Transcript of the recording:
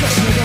Just